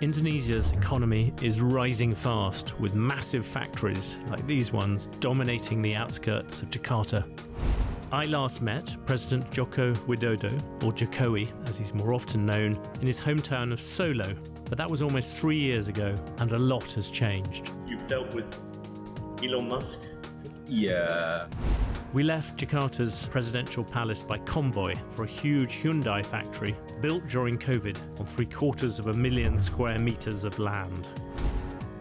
Indonesia's economy is rising fast with massive factories like these ones dominating the outskirts of Jakarta. I last met President Joko Widodo, or Jokowi as he's more often known, in his hometown of Solo, but that was almost three years ago and a lot has changed. You've dealt with Elon Musk? Yeah. We left Jakarta's presidential palace by convoy for a huge Hyundai factory built during COVID on three quarters of a million square meters of land.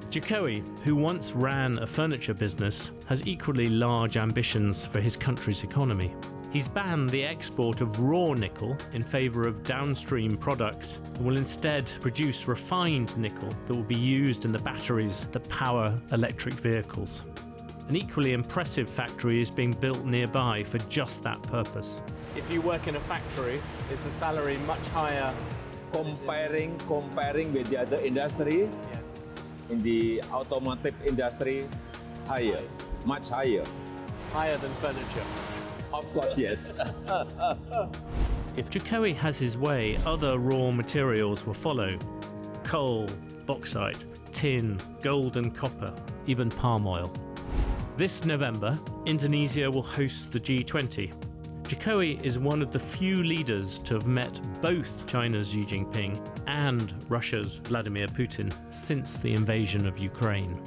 Jokowi, who once ran a furniture business, has equally large ambitions for his country's economy. He's banned the export of raw nickel in favour of downstream products and will instead produce refined nickel that will be used in the batteries that power electric vehicles. An equally impressive factory is being built nearby for just that purpose. If you work in a factory, is the salary much higher? Comparing, comparing with the other industry, in the automotive industry, higher, much higher. Higher than furniture. Of course, yes. If Jokowi has his way, other raw materials will follow coal, bauxite, tin, gold and copper, even palm oil. This November, Indonesia will host the G20. Jokowi is one of the few leaders to have met both China's Xi Jinping and Russia's Vladimir Putin since the invasion of Ukraine.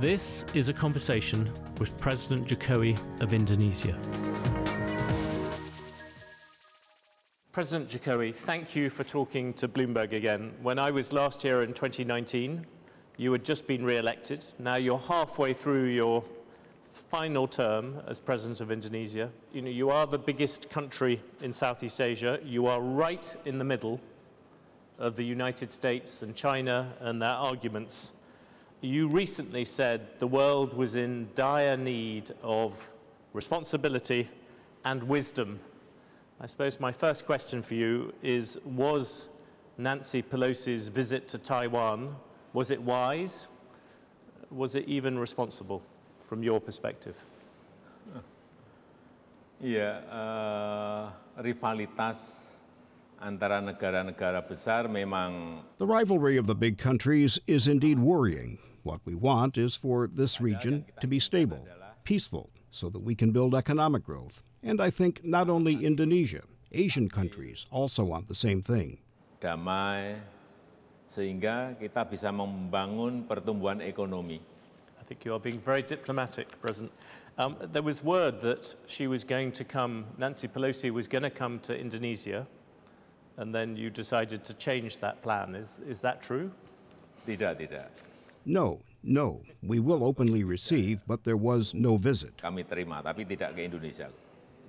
This is a conversation with President Jokowi of Indonesia. President Jokowi, thank you for talking to Bloomberg again. When I was last here in 2019, you had just been re-elected. Now you're halfway through your final term as president of Indonesia. You know, you are the biggest country in Southeast Asia. You are right in the middle of the United States and China and their arguments. You recently said the world was in dire need of responsibility and wisdom. I suppose my first question for you is, was Nancy Pelosi's visit to Taiwan, was it wise? Was it even responsible from your perspective? Iya, uh, rivalitas antara negara-negara besar memang The rivalry of the big countries is indeed worrying. What we want is for this region to be stable, peaceful, so that we can build economic growth. And I think not only Indonesia, Asian countries also want the same thing. damai sehingga kita bisa membangun pertumbuhan ekonomi. I think you are being very diplomatic, President. Um, there was word that she was going to come, Nancy Pelosi was going to come to Indonesia, and then you decided to change that plan. Is, is that true? Tidak, tidak. No, no, we will openly receive, but there was no visit. Kami terima, tapi tidak ke Indonesia.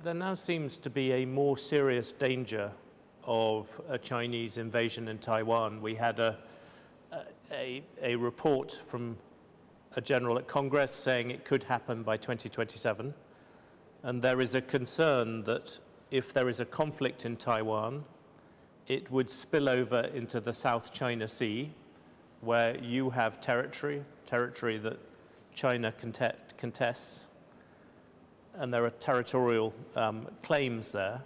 There now seems to be a more serious danger of a Chinese invasion in Taiwan. We had a, a, a report from a general at Congress saying it could happen by 2027. And there is a concern that if there is a conflict in Taiwan, it would spill over into the South China Sea, where you have territory, territory that China contests, and there are territorial um, claims there.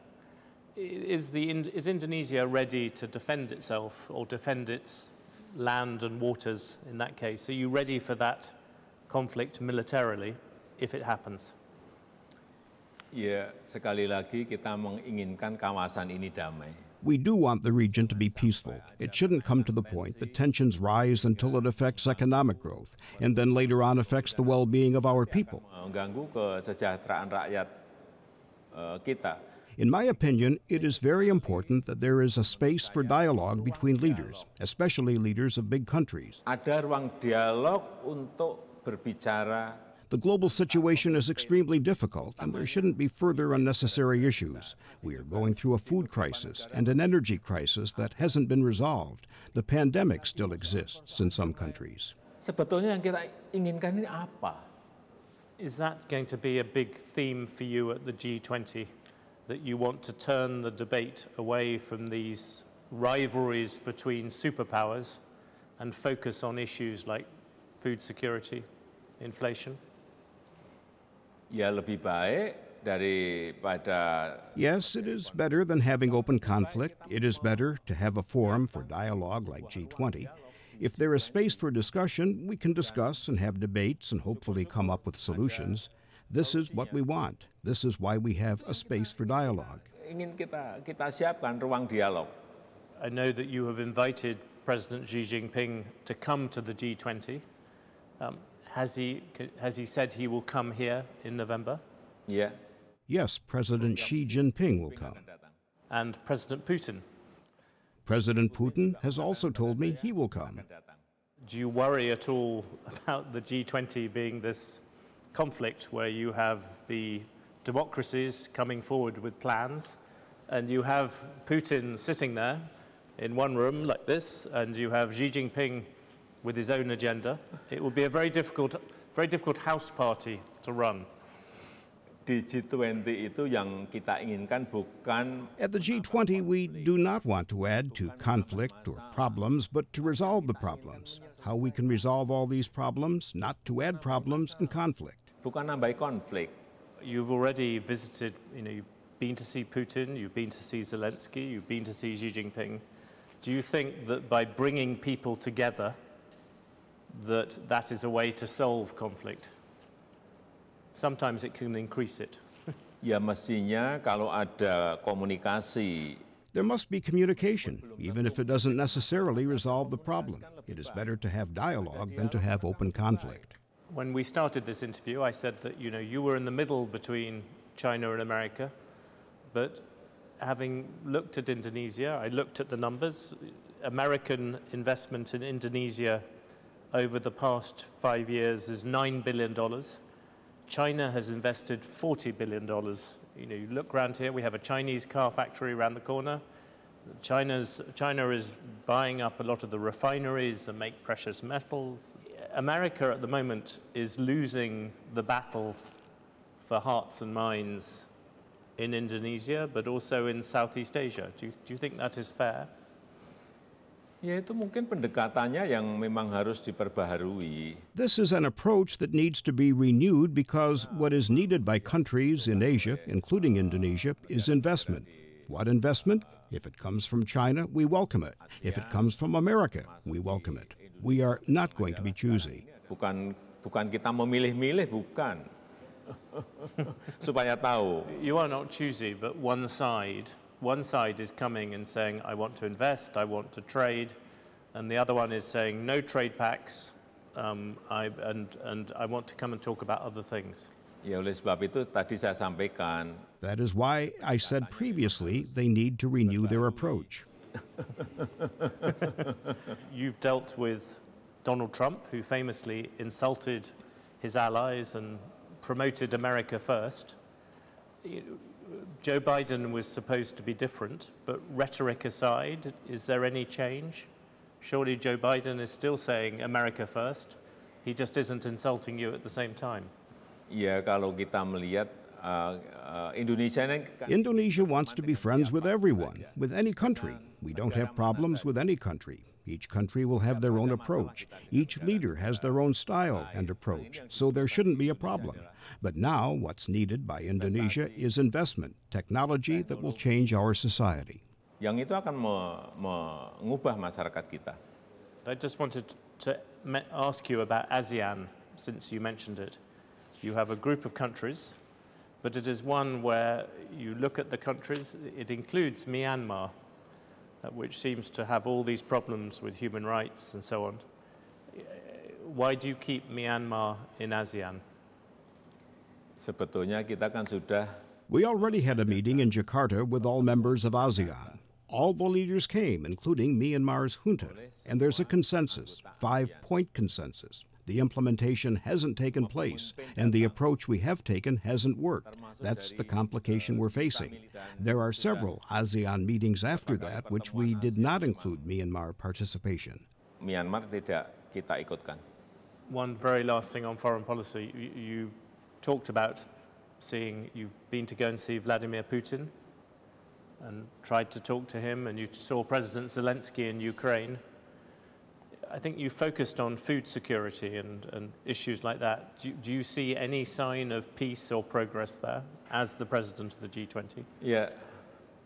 Is, the, is Indonesia ready to defend itself or defend its land and waters in that case? Are you ready for that conflict militarily if it happens? Ya, sekali lagi kita menginginkan kawasan ini damai. We do want the region to be peaceful. It shouldn't come to the point that tensions rise until it affects economic growth and then later on affects the well-being of our people. Mengganggu kesejahteraan rakyat uh, kita. In my opinion, it is very important that there is a space for dialogue between leaders, especially leaders of big countries. Ada ruang dialog untuk berbicara The global situation is extremely difficult, and there shouldn't be further unnecessary issues. We are going through a food crisis and an energy crisis that hasn't been resolved. The pandemic still exists in some countries. Sebetulnya yang kita inginkan ini apa? Is that going to be a big theme for you at the G20? That you want to turn the debate away from these rivalries between superpowers and focus on issues like food security, inflation? Ya lebih baik Yes, it is better than having open conflict. It is better to have a forum for dialogue like G20. If there is space for discussion, we can discuss and have debates and hopefully come up with solutions. This is what we want. This is why we have a space for dialogue. ingin kita kita siapkan ruang dialog. I know that you have invited President Xi Jinping to come to the G20. Um, has, he, has he said he will come here in November? Ya. Yes, President Xi Jinping will come. And President Putin? President Putin has also told me he will come. Do you worry at all about the G20 being this conflict where you have the democracies coming forward with plans and you have Putin sitting there in one room like this and you have Xi Jinping with his own agenda? It will be a very difficult, very difficult house party to run. Di G20 itu yang kita inginkan bukan At the G20, we do not want to add to conflict or problems, but to resolve the problems. How we can resolve all these problems, not to add problems and conflict. bukan nambahi konflik. You've already visited, you know, you've been to see Putin, you've been to see Zelensky, you've been to see Xi Jinping. Do you think that by bringing people together, that that is a way to solve conflict? Sometimes it can increase it. Ya mestinya kalau ada komunikasi There must be communication, even if it doesn't necessarily resolve the problem. It is better to have dialogue than to have open conflict. When we started this interview, I said that, you know, you were in the middle between China and America, but having looked at Indonesia, I looked at the numbers. American investment in Indonesia over the past five years is $9 billion. China has invested $40 billion. You know, you look around here, we have a Chinese car factory around the corner. China's, China is buying up a lot of the refineries that make precious metals. America at the moment is losing the battle for hearts and minds in Indonesia, but also in Southeast Asia. Do you, do you think that is fair? ya itu mungkin pendekatannya yang memang harus diperbaharui. This is an approach that needs to be renewed because what is needed by countries in Asia, including Indonesia, is investment. What investment? If it comes from China, we welcome it. If it comes from America, we welcome it. We are not going to be choosy. Bukan bukan kita memilih-milih bukan. Supaya tahu. You are not choosy, but one side, one side is coming and saying, I want to invest, I want to trade, and the other one is saying, no trade packs, um, I, and, and I want to come and talk about other things. Ya oleh sebab itu tadi saya sampaikan That is why I said previously they need to renew their approach. You've dealt with Donald Trump, who famously insulted his allies and promoted America first. Joe Biden was supposed to be different, but rhetoric aside, is there any change? Surely Joe Biden is still saying America first. He just isn't insulting you at the same time. ya kalau kita melihat uh, uh, Indonesia Indonesia wants to be friends with everyone, with any country. We don't have problems with any country. Each country will have their own approach. Each leader has their own style and approach, so there shouldn't be a problem. But now, what's needed by Indonesia is investment, technology that will change our society. yang itu akan me- mengubah masyarakat kita. I just wanted to ask you about ASEAN, since you mentioned it. You have a group of countries, but it is one where you look at the countries, it includes Myanmar, which seems to have all these problems with human rights and so on. Uh, Why do you keep Myanmar in ASEAN? Sebetulnya kita kan sudah We already had a meeting in Jakarta with all members of ASEAN. All the leaders came, including Myanmar's junta, and there's a consensus, five point consensus. The implementation hasn't taken place, and the approach we have taken hasn't worked. That's the complication we're facing. There are several ASEAN meetings after that which we did not include Myanmar participation. Myanmar tidak kita ikutkan. One very last thing on foreign policy. You, you talked about seeing, you've been to go and see Vladimir Putin and tried to talk to him, and you saw President Zelensky in Ukraine. I think you focused on food security and, and issues like that. Do, do you see any sign of peace or progress there as the president of the G20? Ya,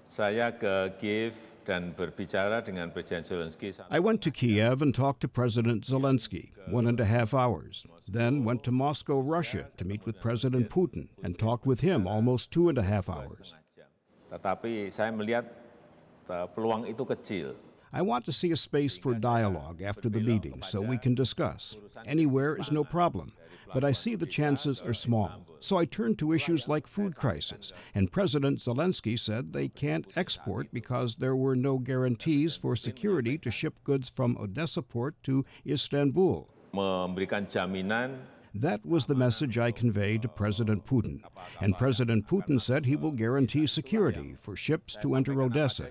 saya ke Kiev dan berbicara dengan Presiden Zelensky. I went to Kiev and talked to President Zelensky, one and a half hours. Then went to Moscow, Russia, to meet with President Putin and talked with him almost two and a half hours. Tetapi saya melihat uh, peluang itu kecil. I want to see a space for dialogue after the meeting so we can discuss. Anywhere is no problem, but I see the chances are small. So I turned to issues like food crisis, and President Zelensky said they can't export because there were no guarantees for security to ship goods from Odessa port to Istanbul. That was the message I conveyed to President Putin. And President Putin said he will guarantee security for ships to enter Odessa.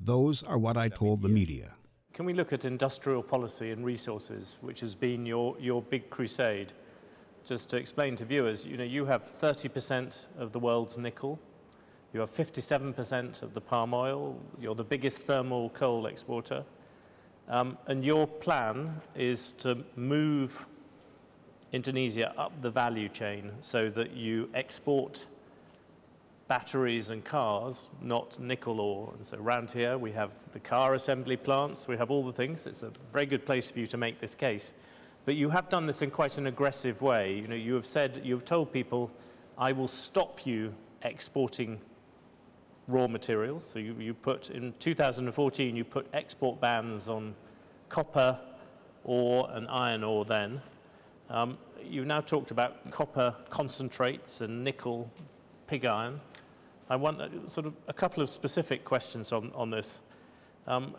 Those are what I told the media. Can we look at industrial policy and resources, which has been your, your big crusade? Just to explain to viewers, you know, you have 30% of the world's nickel, you have 57% of the palm oil, you're the biggest thermal coal exporter, um, and your plan is to move Indonesia up the value chain so that you export batteries and cars, not nickel ore. And so around here we have the car assembly plants, we have all the things. It's a very good place for you to make this case. But you have done this in quite an aggressive way. You know, you have said, you have told people, I will stop you exporting raw materials. So you, you put, in 2014, you put export bans on copper ore and iron ore then. Um, you've now talked about copper concentrates and nickel pig iron. I want uh, sort of a couple of specific questions on, on this. Um,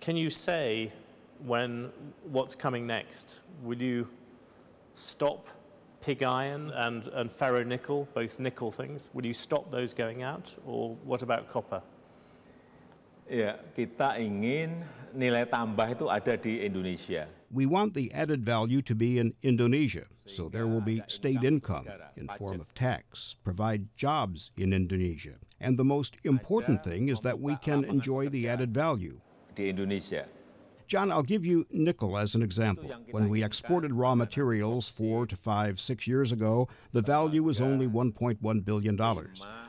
can you say when what's coming next? Will you stop pig iron and, and ferronickel, both nickel things? Will you stop those going out? Or what about copper? Ya, kita ingin nilai tambah itu ada di Indonesia. We want the added value to be in Indonesia, so there will be state income in form of tax, provide jobs in Indonesia. And the most important thing is that we can enjoy the added value. John, I'll give you nickel as an example. When we exported raw materials four to five, six years ago, the value was only $1.1 billion.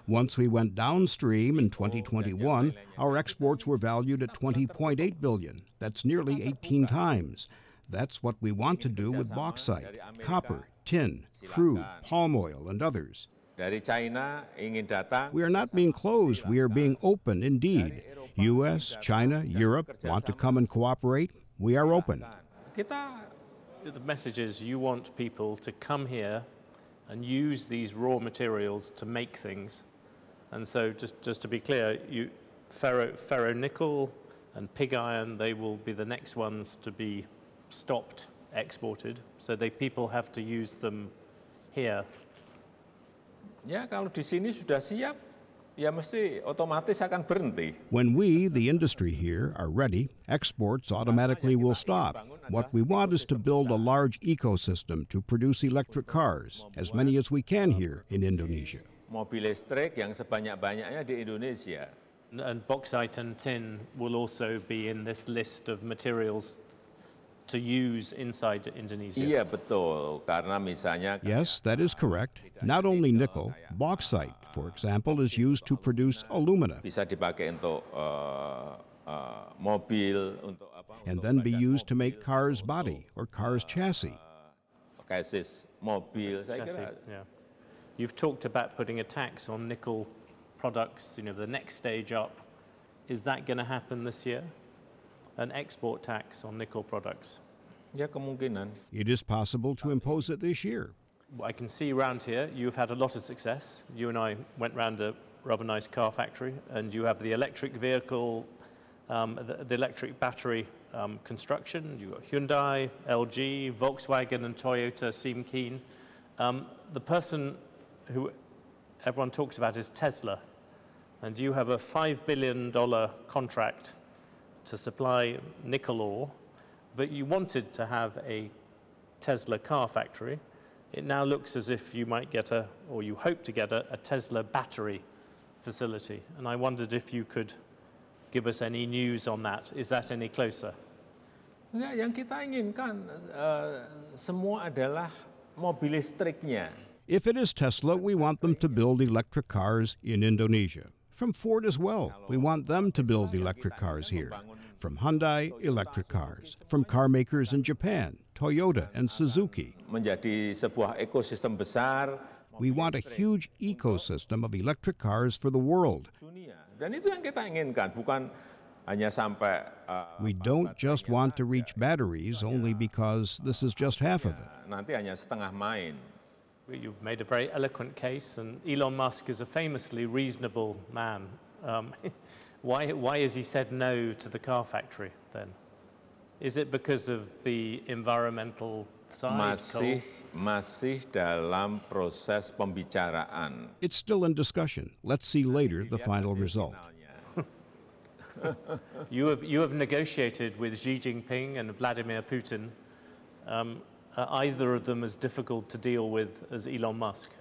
Once we went downstream in 2021, our exports were valued at 20.8 billion. That's nearly 18 times. That's what we want to do with bauxite, copper, tin, crude, palm oil, and others. Dari China ingin datang. We are not being closed, we are being open indeed. US, China, Europe want to come and cooperate. We are open. The message is you want people to come here and use these raw materials to make things. And so just, just to be clear, you, ferro-nickel and pig iron, they will be the next ones to be stopped exported. So they, people have to use them here. ya kalau di sini sudah siap, ya mesti otomatis akan berhenti. When we, the industry here, are ready, exports automatically will stop. What we want is to build a large ecosystem to produce electric cars, as many as we can here in Indonesia. Mobil listrik yang sebanyak-banyaknya di Indonesia. And bauxite and tin will also be in this list of materials to use inside Indonesia. Iya betul, karena misalnya Yes, that is correct. Not only nickel, bauxite, for example, is used to produce alumina bisa dipakai untuk eh, eh, mobil, untuk apa? and then be used to make cars' body or cars' chassis. Chassis mobil, saya Chassis, kira yeah. You've talked about putting a tax on nickel products, you know, the next stage up. Is that going to happen this year? An export tax on nickel products? ya kemungkinan. It is possible to impose it this year. I can see around here you've had a lot of success. You and I went round a rather nice car factory, and you have the electric vehicle, um, the, the electric battery um, construction. You've got Hyundai, LG, Volkswagen, and Toyota seem keen. Um, the person who everyone talks about is Tesla, and you have a $5 billion contract to supply nickel ore, but you wanted to have a Tesla car factory. It now looks as if you might get a, or you hope to get a, a Tesla battery facility. And I wondered if you could give us any news on that. Is that any closer? Enggak, yang kita inginkan uh, semua adalah mobil listriknya. If it is Tesla, we want them to build electric cars in Indonesia. From Ford as well, we want them to build electric cars here. From Hyundai, electric cars. From car makers in Japan, Toyota and Suzuki. Menjadi sebuah ekosistem besar We want a huge ecosystem of electric cars for the world. dunia. Dan itu yang kita inginkan, bukan hanya sampai uh, We don't just want to reach batteries only because this is just half of it. You've made a very eloquent case, and Elon Musk is a famously reasonable man. Um, why, why has he said no to the car factory then? Is it because of the environmental side? Masih masih dalam proses pembicaraan. It's still in discussion. Let's see later the final result. You have, you have negotiated with Xi Jinping and Vladimir Putin. Um, are either of them as difficult to deal with as Elon Musk?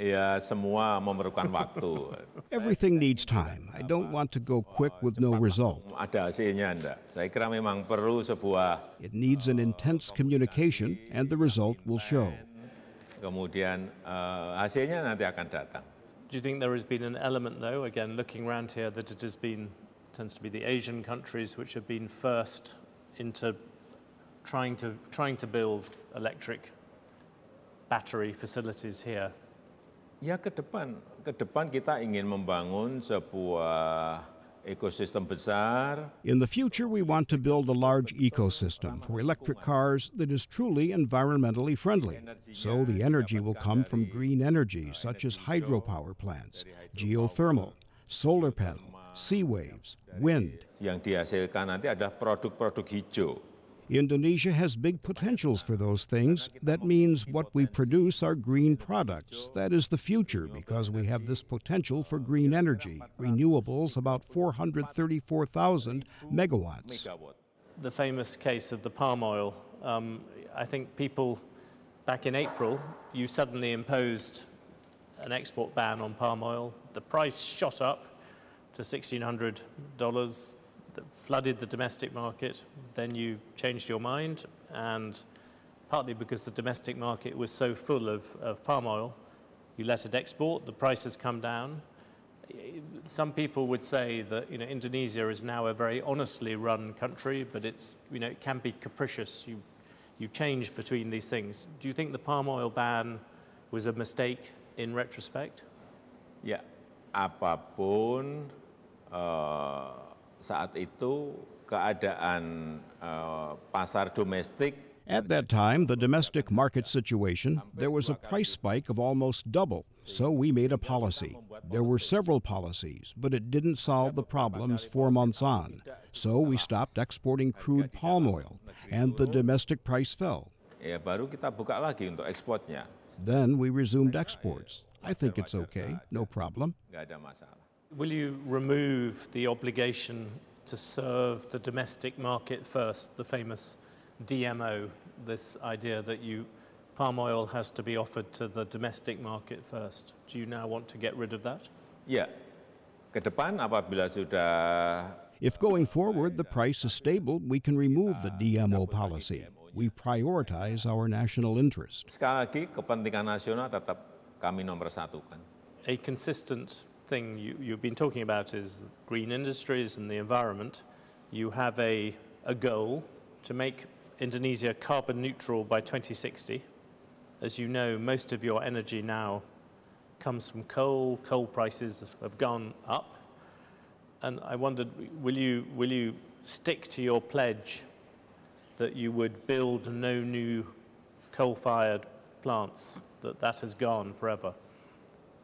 Ya semua memerlukan waktu. Everything needs time. I don't want to go quick with no result. Ada hasilnya enggak? Saya kira memang perlu sebuah It needs an intense communication, and the result will show. kemudian eh, hasilnya nanti akan datang. Do you think there has been an element, though, again, looking around here, that it has been, tends to be the Asian countries which have been first into trying to, trying to build electric battery facilities here? Ya ke depan, ke depan kita ingin membangun sebuah ekosistem besar In the future, we want to build a large ecosystem for electric cars that is truly environmentally friendly. So the energy will come from green energy, such as hydropower plants, geothermal, solar panel, sea waves, wind. yang dihasilkan nanti adalah produk-produk hijau. Indonesia has big potentials for those things. That means what we produce are green products. That is the future because we have this potential for green energy, renewables about 434,000 megawatts. The famous case of the palm oil. Um, I think people, back in April, you suddenly imposed an export ban on palm oil. The price shot up to $1,600, that flooded the domestic market. Then you changed your mind, and partly because the domestic market was so full of, of palm oil, you let it export, the price has come down. Some people would say that you know, Indonesia is now a very honestly run country, but it's, you know, it can be capricious. You, you change between these things. Do you think the palm oil ban was a mistake in retrospect? Ya, apapun eh, saat itu keadaan eh, pasar domestik At that time, the domestic market situation, there was a price spike of almost double, so we made a policy. There were several policies, but it didn't solve the problems four months on. So we stopped exporting crude palm oil, and the domestic price fell. ya baru kita buka lagi untuk ekspornya. Then we resumed exports. I think it's okay, no problem. Nggak ada masalah. Will you remove the obligation to serve the domestic market first, the famous DMO, this idea that you palm oil has to be offered to the domestic market first? Do you now want to get rid of that? Ya, ke depan apabila sudah If going forward the price is stable, we can remove the DMO policy. We prioritize our national interest. sekali lagi kepentingan nasional tetap kami nomor satu kan. A consistent thing you, you've been talking about is green industries and the environment. You have a, a goal to make Indonesia carbon neutral by 2060. As you know, most of your energy now comes from coal. Coal prices have gone up. And I wondered, will you, will you stick to your pledge that you would build no new coal-fired plants, that that has gone forever? Ya kita mempunyai target yang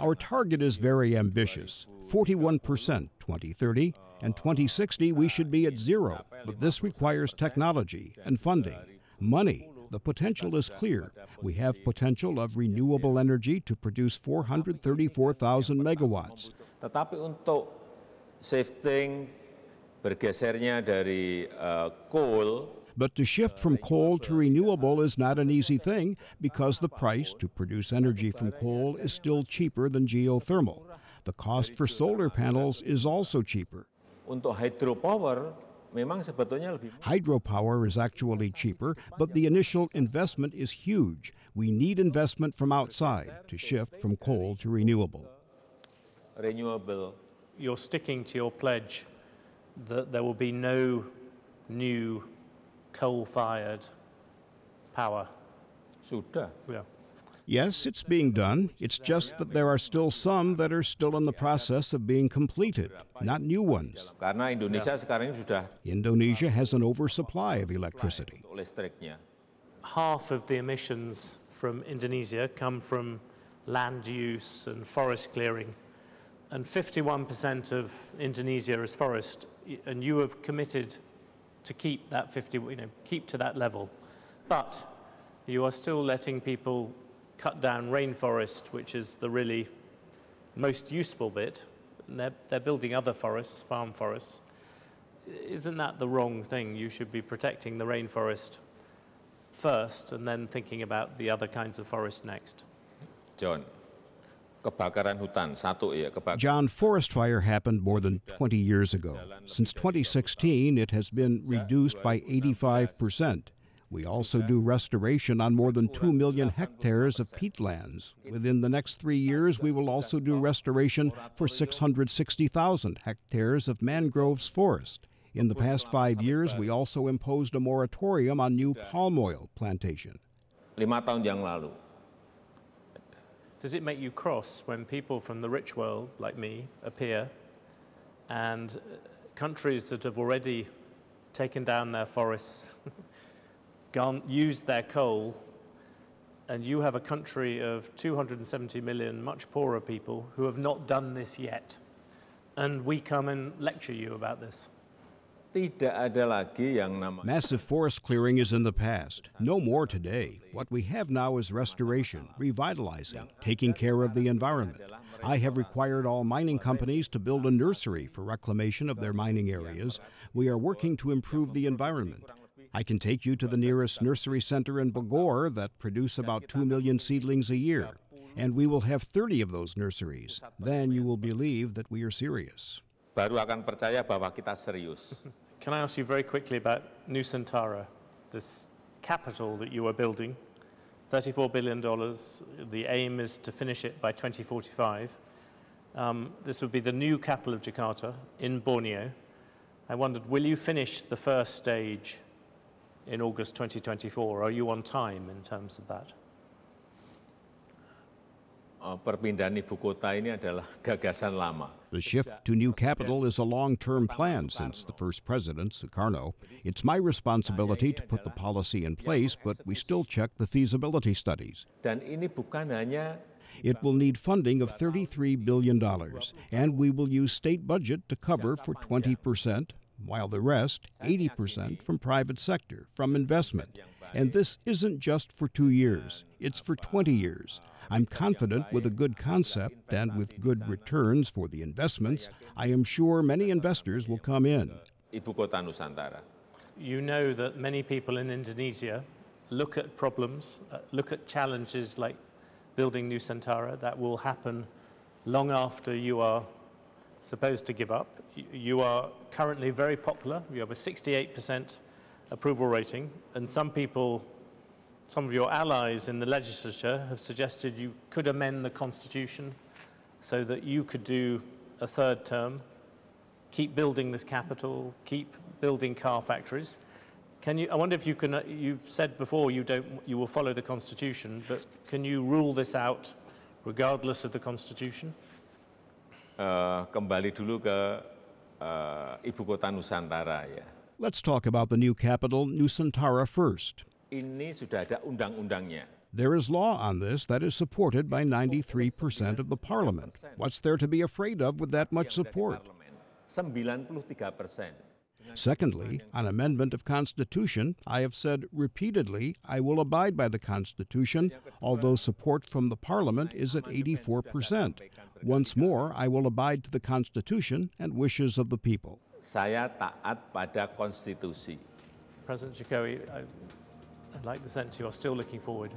Our target is very ambitious 41% 2030, and 2060 we should be at zero. But this requires technology and funding, money. The potential is clear. We have potential of renewable energy to produce 434,000 megawatts. Tetapi untuk shifting bergesernya dari eh, coal But to shift from coal to renewable is not an easy thing because the price to produce energy from coal is still cheaper than geothermal. The cost for solar panels is also cheaper. Untuk hydropower memang sebetulnya lebih Hydropower is actually cheaper, but the initial investment is huge. We need investment from outside to shift from coal to renewable. renewable. You're sticking to your pledge that there will be no new coal-fired power. Sudah. Yeah. Yes, it's being done. It's just that there are still some that are still in the process of being completed, not new ones. Karena Indonesia sekarang ini sudah Indonesia has an oversupply of electricity. half of the emissions from Indonesia come from land use and forest clearing. And 51% of Indonesia is forest. And you have committed to keep that 50, you know, keep to that level. But you are still letting people cut down rainforest, which is the really most useful bit. They're, they're building other forests, farm forests. Isn't that the wrong thing? You should be protecting the rainforest first and then thinking about the other kinds of forest next. John, John, forest fire happened more than 20 years ago. Since 2016, it has been reduced by 85%. We also do restoration on more than 2 million hectares of peatlands. Within the next three years, we will also do restoration for 660,000 hectares of mangroves forest. In the past five years, we also imposed a moratorium on new palm oil plantation. Does it make you cross when people from the rich world, like me, appear and uh, countries that have already taken down their forests, gone, used their coal, and you have a country of 270 million much poorer people who have not done this yet, and we come and lecture you about this? Massive forest clearing is in the past. No more today. What we have now is restoration, revitalizing, taking care of the environment. I have required all mining companies to build a nursery for reclamation of their mining areas. We are working to improve the environment. I can take you to the nearest nursery center in Bogor that produce about 2 million seedlings a year. And we will have 30 of those nurseries. Then you will believe that we are serious. Baru akan percaya bahwa kita serius. Can I ask you very quickly about Nusantara, this capital that you are building? $34 billion. The aim is to finish it by 2045. Um, this would be the new capital of Jakarta in Borneo. I wondered, will you finish the first stage in August 2024? Are you on time in terms of that? Eh, Perpindahan ibu kota ini adalah gagasan lama. The shift to new capital is a long term plan since the first president, Sukarno. It's my responsibility to put the policy in place, but we still check the feasibility studies. Dan ini bukan hanya It will need funding of $33 billion, and we will use state budget to cover for 20%, while the rest, 80%, from private sector, from investment. And this isn't just for two years, it's for 20 years. I'm confident with a good concept and with good returns for the investments, I am sure many investors will come in. You know that many people in Indonesia look at problems, uh, look at challenges like building new Nusantara that will happen long after you are supposed to give up. You are currently very popular. You have a 68% approval rating, and some people, some of your allies in the legislature have suggested you could amend the constitution so that you could do a third term keep building this capital, keep building car factories. Can you, I wonder if you can, uh, you've said before you, don't, you will follow the Constitution, but can you rule this out regardless of the Constitution? Eh, kembali dulu ke eh, ibu kota Nusantara ya. Let's talk about the new capital, Nusantara, first. Ini sudah ada undang-undangnya. There is law on this that is supported by 93% of the parliament. What's there to be afraid of with that much support? Parlemen. 93 persen. Secondly, on amendment of Constitution, I have said repeatedly I will abide by the Constitution, although support from the Parliament is at 84%. Once more, I will abide to the Constitution and wishes of the people. Saya taat pada konstitusi. President Jokowi, I, I like the sense you are still looking forward.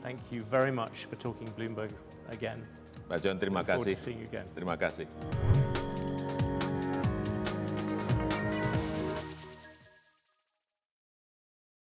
Thank you very much for talking Bloomberg again. Pak John, terima kasih. Terima kasih.